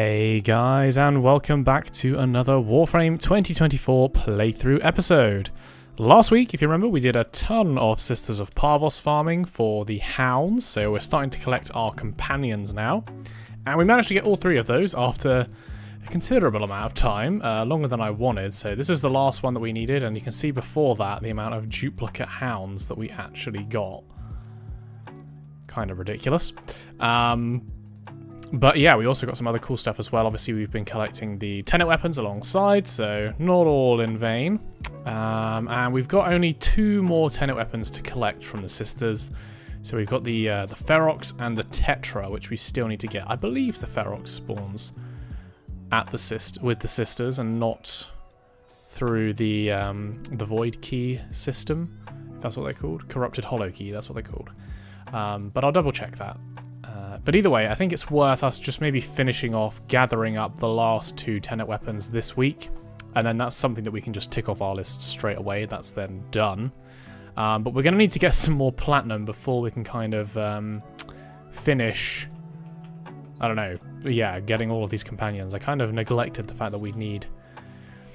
Hey guys, and welcome back to another Warframe 2024 playthrough episode. Last week, if you remember, we did a ton of Sisters of Parvos farming for the Hounds, so we're starting to collect our companions now. And we managed to get all three of those after a considerable amount of time, uh, longer than I wanted, so this is the last one that we needed, and you can see before that the amount of duplicate Hounds that we actually got. Kind of ridiculous. Um, but yeah, we also got some other cool stuff as well. Obviously, we've been collecting the Tenet weapons alongside, so not all in vain. Um, and we've got only two more Tenet weapons to collect from the Sisters. So we've got the uh, the Ferox and the Tetra, which we still need to get. I believe the Ferox spawns at the sist with the Sisters and not through the um, the Void Key system, if that's what they're called. Corrupted Holokey, that's what they're called. Um, but I'll double check that. But either way, I think it's worth us just maybe finishing off gathering up the last two Tenet weapons this week. And then that's something that we can just tick off our list straight away. That's then done. Um, but we're going to need to get some more platinum before we can kind of um, finish... I don't know. Yeah, getting all of these companions. I kind of neglected the fact that we need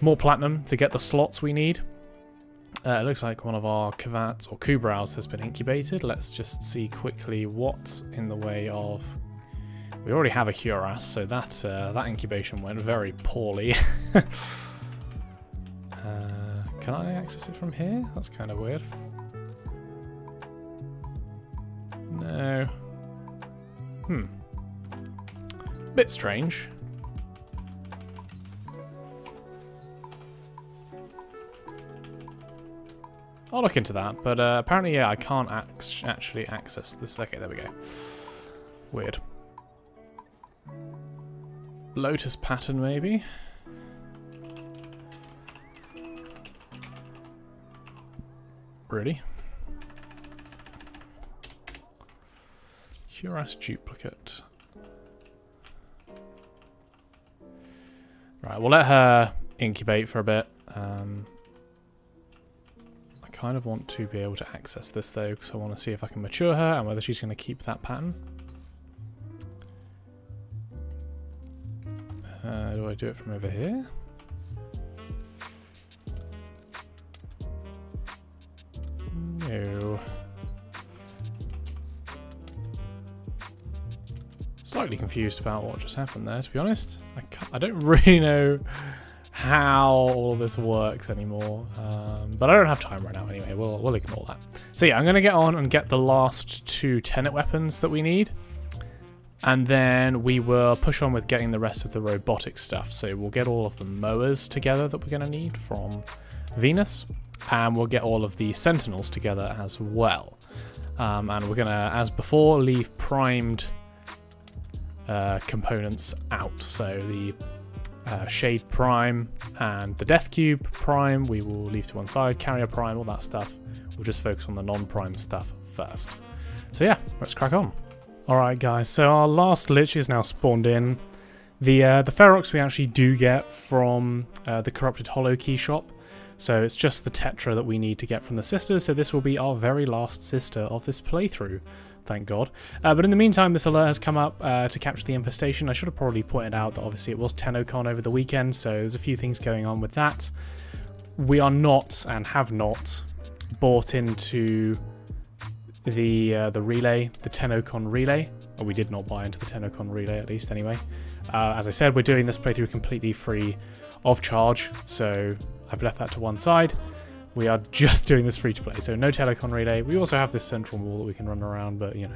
more platinum to get the slots we need. Uh, it looks like one of our Kavats or Kubrows has been incubated. Let's just see quickly what's in the way of... We already have a Huras, so that, uh, that incubation went very poorly. uh, can I access it from here? That's kind of weird. No. Hmm. Bit strange. I'll look into that, but uh, apparently, yeah, I can't actually access this. Okay, there we go. Weird. Lotus pattern, maybe? Really? Huras duplicate. Right, we'll let her incubate for a bit. Um, kind of want to be able to access this though, because I want to see if I can mature her and whether she's going to keep that pattern. Uh, do I do it from over here? No. Slightly confused about what just happened there, to be honest. I, I don't really know how all of this works anymore. But I don't have time right now anyway. We'll, we'll ignore that. So yeah, I'm going to get on and get the last two Tenet weapons that we need. And then we will push on with getting the rest of the robotic stuff. So we'll get all of the MOAs together that we're going to need from Venus. And we'll get all of the sentinels together as well. Um, and we're going to, as before, leave primed uh, components out. So the uh, Shade Prime and the Dethcube Prime we will leave to one side, Carrier Prime, all that stuff. We'll just focus on the non-prime stuff first. So yeah, let's crack on. Alright guys, so our last Lich is now spawned in. The uh, the Ferox we actually do get from uh, the Corrupted Holokey shop. So it's just the Tetra that we need to get from the Sisters, so this will be our very last Sister of this playthrough thank God. Uh, but in the meantime, this alert has come up uh, to capture the infestation. I should have probably pointed out that obviously it was TennoCon over the weekend, so there's a few things going on with that. We are not and have not bought into the uh, the relay, the TennoCon relay. Or we did not buy into the TennoCon relay, at least anyway. Uh, as I said, we're doing this playthrough completely free of charge, so I've left that to one side. We are just doing this free to play, so no TennoCon relay. We also have this central wall that we can run around, but you know,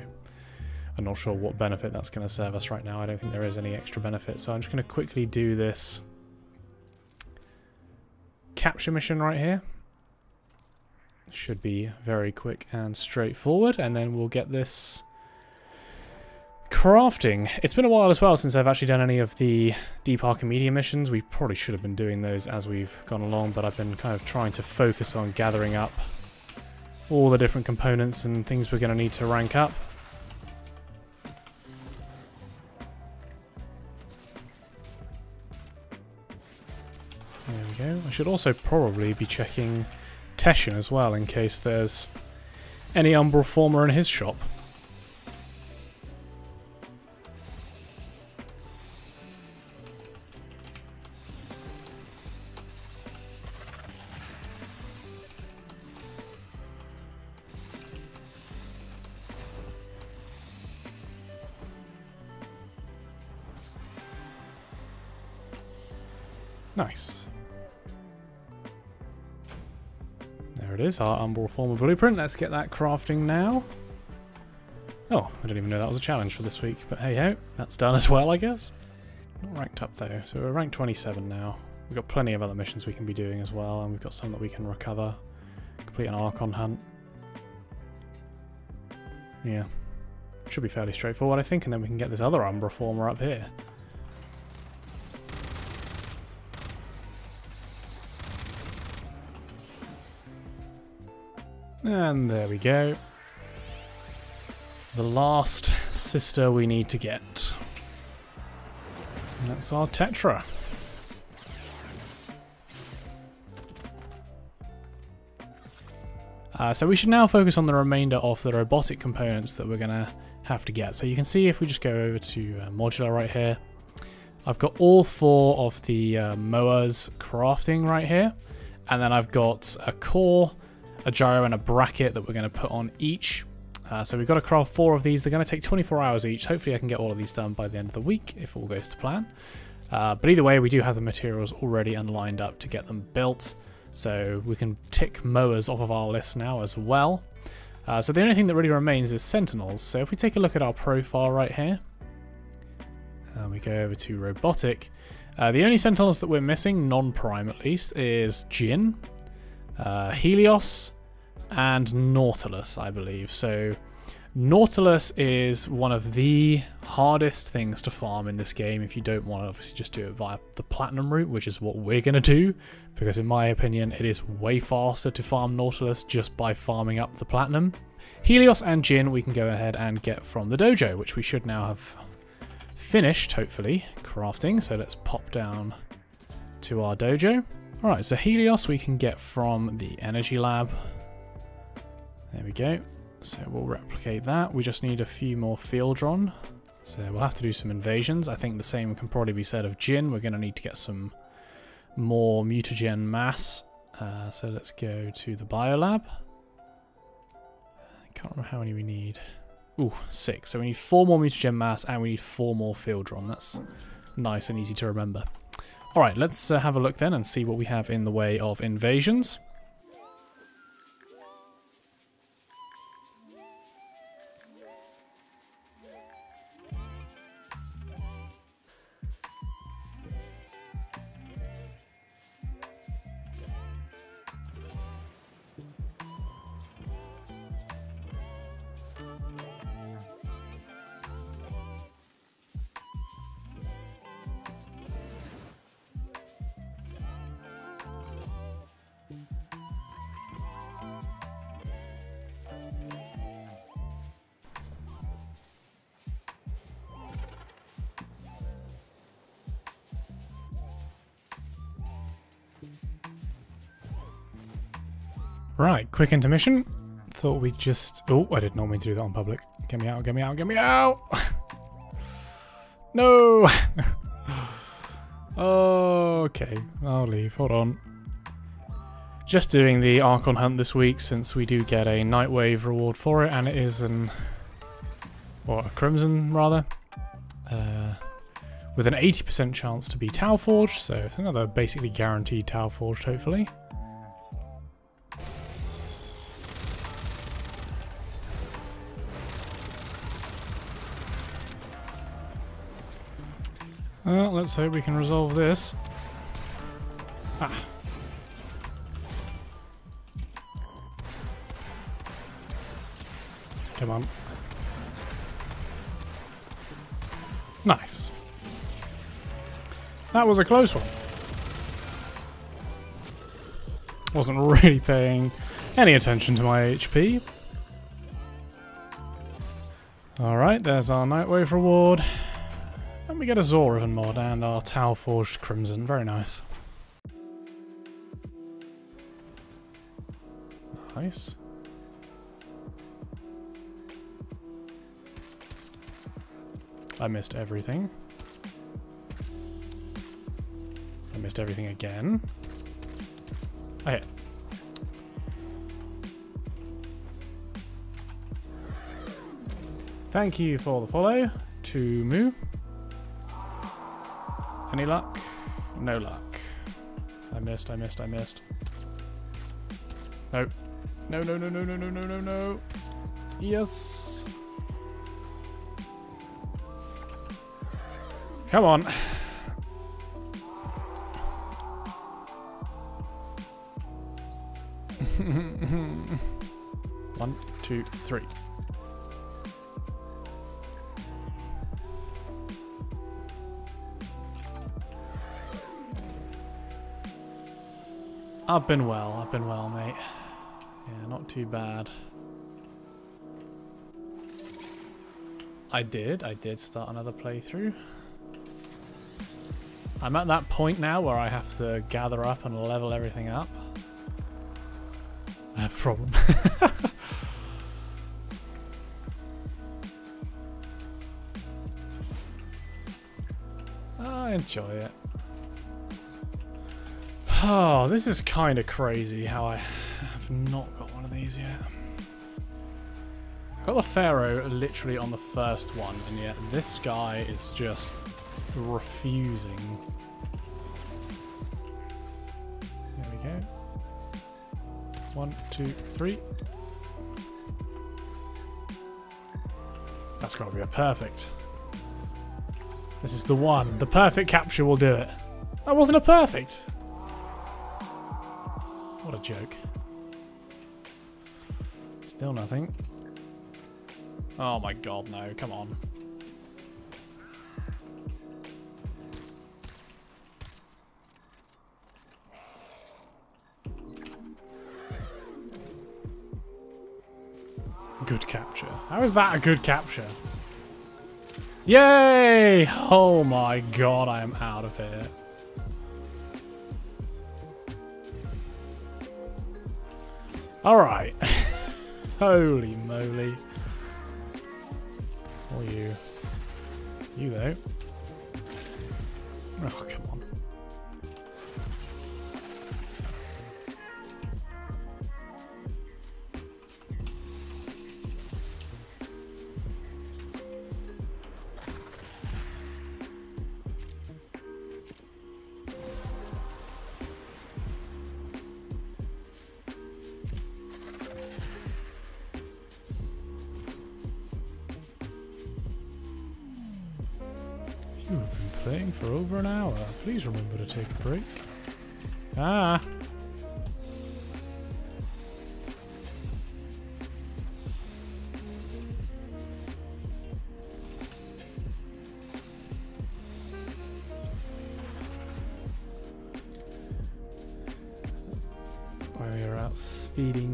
I'm not sure what benefit that's going to serve us right now. I don't think there is any extra benefit, so I'm just going to quickly do this capture mission right here. Should be very quick and straightforward, and then we'll get this Crafting. It's been a while as well since I've actually done any of the Deep Archimedea missions. We probably should have been doing those as we've gone along, but I've been kind of trying to focus on gathering up all the different components and things we're going to need to rank up. There we go. I should also probably be checking Teshin as well in case there's any Umbral Forma in his shop. Is, our Umbral Forma Blueprint. Let's get that crafting now. Oh, I didn't even know that was a challenge for this week, but hey ho, that's done as well, I guess. Not ranked up though, so we're ranked 27 now. We've got plenty of other missions we can be doing as well, and we've got some that we can recover. Complete an Archon hunt. Yeah. Should be fairly straightforward, I think, and then we can get this other Umbra Forma up here. And there we go. The last sister we need to get. And that's our Tetra. Uh, so we should now focus on the remainder of the robotic components that we're going to have to get. So you can see if we just go over to uh, modular right here, I've got all four of the uh, MOAs crafting right here. And then I've got a core, a gyro and a bracket that we're going to put on each. Uh, so we've got to craft four of these. They're going to take 24 hours each. Hopefully I can get all of these done by the end of the week if all goes to plan. Uh, but either way, we do have the materials already and lined up to get them built. So we can tick MOAs off of our list now as well. Uh, so the only thing that really remains is sentinels. So if we take a look at our profile right here, and we go over to robotic, uh, the only sentinels that we're missing, non-prime at least, is Djinn, uh, Helios, and Nautilus, I believe. So Nautilus is one of the hardest things to farm in this game if you don't want to obviously just do it via the platinum route, which is what we're going to do, because in my opinion it is way faster to farm Nautilus just by farming up the platinum. Helios and Djinn we can go ahead and get from the dojo, which we should now have finished, hopefully, crafting. So let's pop down to our dojo. Alright, so Helios we can get from the energy lab. There we go. So we'll replicate that. We just need a few more Fieldron. So we'll have to do some invasions. I think the same can probably be said of Djinn. We're going to need to get some more mutagen mass. Uh, so let's go to the biolab. I can't remember how many we need. Ooh, six. So we need four more mutagen mass and we need four more Fieldron. That's nice and easy to remember. Alright, let's uh, have a look then and see what we have in the way of invasions. Right, quick intermission. Thought we'd just... Oh, I did not mean to do that on public. Get me out, get me out, get me out! no! okay, I'll leave. Hold on. Just doing the Archon hunt this week since we do get a Nightwave reward for it, and it is an... What, a Crimson, rather? Uh, with an 80% chance to be Tau Forged, so it's another basically guaranteed Tau Forged, hopefully. Well, let's hope we can resolve this. Ah. Come on. Nice. That was a close one. Wasn't really paying any attention to my HP. Alright, there's our Nightwave reward. And we get a Zoravan mod and our Tau Forged Crimson. Very nice. Nice. I missed everything. I missed everything again. Okay. Thank you for the follow to Moo. Any luck? No luck. I missed, I missed, I missed. No. No, no, no, no, no, no, no, no, no. Yes. Come on. One, two, three. I've been well, I've been well, mate. Yeah, not too bad. I did, I did start another playthrough. I'm at that point now where I have to gather up and level everything up. I have a problem. I ah, enjoy it. Oh, this is kind of crazy how I have not got one of these yet. Got the Pharaoh literally on the first one, and yet this guy is just refusing. There we go. One, two, three. That's got to be a perfect. This is the one. The perfect capture will do it. That wasn't a perfect. What a joke. Still nothing. Oh my god, no. Come on. Good capture. How is that a good capture? Yay! Oh my god, I am out of here. Alright. Holy moly. Or you. You though. Oh, come You have been playing for over an hour. Please remember to take a break. Ah! While we are out speeding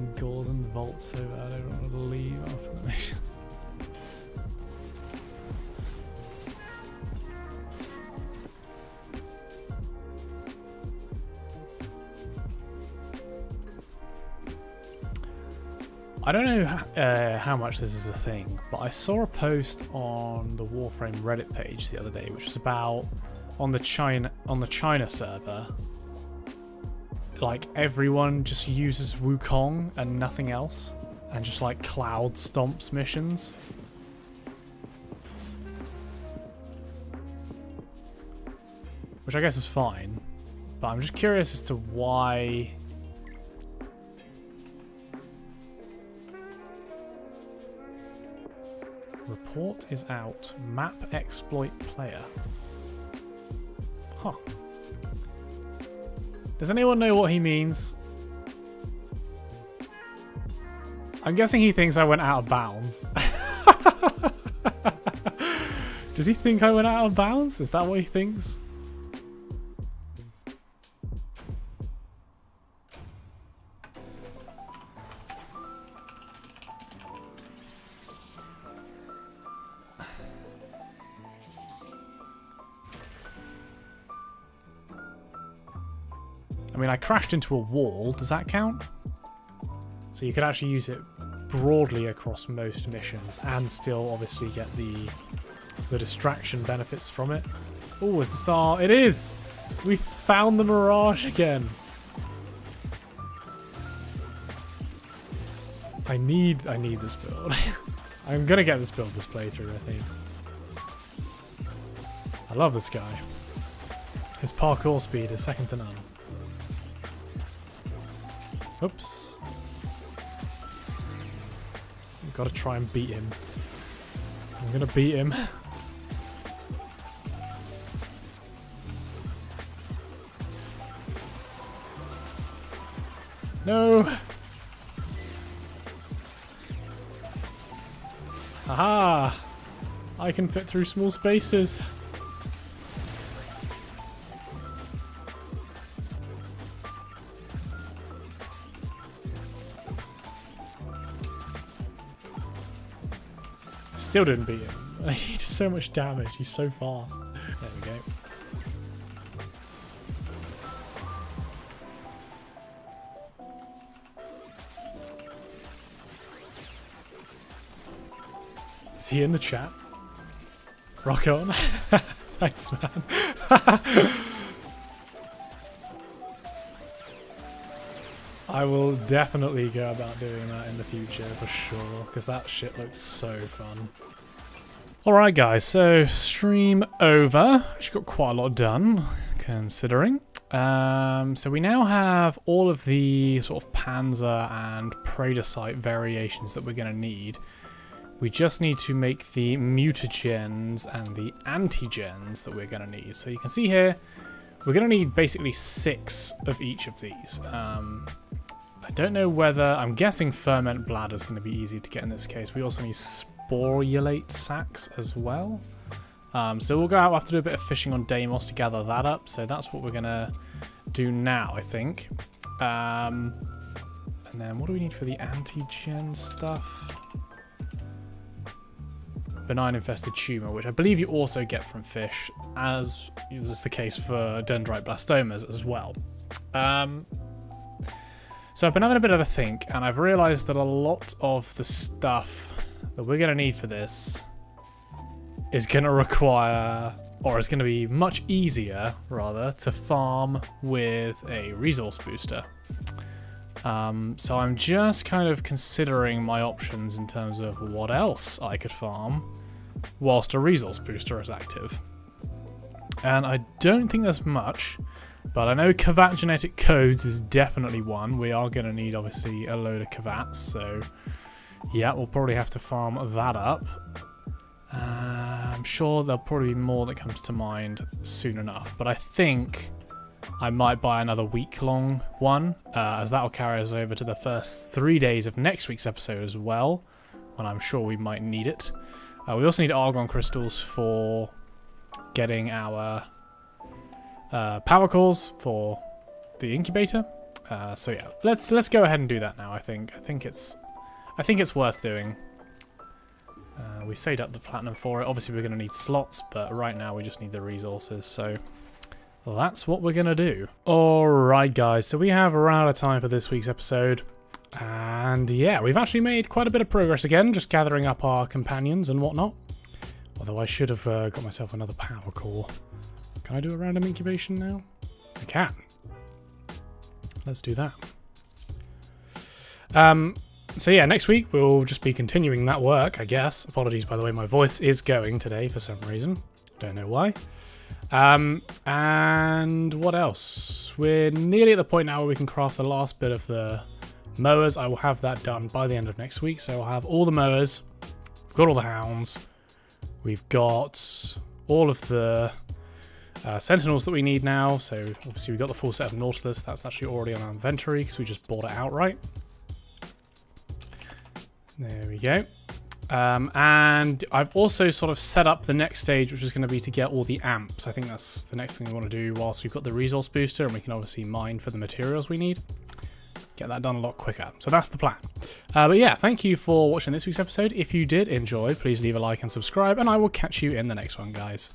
I don't know uh, how much this is a thing, but I saw a post on the Warframe Reddit page the other day, which was about on the China on the China server. Like everyone just uses Wukong and nothing else, and just like cloud stomps missions. Which I guess is fine, but I'm just curious as to why Report is out. Map exploit player. Huh. Does anyone know what he means? I'm guessing he thinks I went out of bounds. Does he think I went out of bounds? Is that what he thinks? Crashed into a wall. Does that count? So you could actually use it broadly across most missions and still obviously get the the distraction benefits from it. Oh, is this our... It is! We found the Mirage again. I need I need this build. I'm gonna get this build this playthrough, I think. I love this guy. His parkour speed is second to none. Oops. We've got to try and beat him. I'm going to beat him. No! Aha! I can fit through small spaces. Still didn't beat him. He does so much damage. He's so fast. There we go. Is he in the chat? Rock on. Thanks, man. I will definitely go about doing that in the future for sure, because that shit looks so fun. Alright guys, so stream over. Actually got quite a lot done, considering. Um, so we now have all of the sort of Panzer and Predasite variations that we're going to need. We just need to make the mutagens and the antigens that we're going to need. So you can see here, we're going to need basically six of each of these. Um, I don't know whether, I'm guessing ferment bladder is going to be easy to get in this case. We also need sporulate sacs as well. Um, so we'll go out, we'll have to do a bit of fishing on Deimos to gather that up. So that's what we're going to do now, I think. Um, and then what do we need for the antigen stuff? benign infested tumor, which I believe you also get from fish, as is the case for dendrite blastomas as well. Um, so I've been having a bit of a think, and I've realised that a lot of the stuff that we're going to need for this is going to require, or is going to be much easier, rather, to farm with a resource booster. Um, so I'm just kind of considering my options in terms of what else I could farm whilst a resource booster is active. And I don't think there's much, but I know Kavat genetic codes is definitely one. We are going to need, obviously, a load of Kavats, so yeah, we'll probably have to farm that up. Uh, I'm sure there'll probably be more that comes to mind soon enough, but I think I might buy another week-long one, uh, as that'll carry us over to the first three days of next week's episode as well, when I'm sure we might need it. Uh, we also need argon crystals for getting our uh, power cores for the incubator. Uh, so yeah, let's let's go ahead and do that now. I think I think it's I think it's worth doing. Uh, we saved up the platinum for it. Obviously, we're going to need slots, but right now we just need the resources. So that's what we're going to do. Alright guys, so we have run out of time for this week's episode. And yeah, we've actually made quite a bit of progress again, just gathering up our companions and whatnot. Although I should have uh, got myself another power core. Can I do a random incubation now? I can. Let's do that. Um, so yeah, next week we'll just be continuing that work, I guess. Apologies, by the way, my voice is going today for some reason. Don't know why. Um, and what else? We're nearly at the point now where we can craft the last bit of the MOAs. I will have that done by the end of next week. So I'll have all the MOAs. We've got all the hounds. We've got all of the uh, sentinels that we need now. So obviously we've got the full set of Nautilus. That's actually already on our inventory because we just bought it outright. There we go. Um, and I've also sort of set up the next stage, which is going to be to get all the amps. I think that's the next thing we want to do whilst we've got the resource booster and we can obviously mine for the materials we need. Get that done a lot quicker. So that's the plan. Uh, but yeah, thank you for watching this week's episode. If you did enjoy, please leave a like and subscribe, and I will catch you in the next one, guys.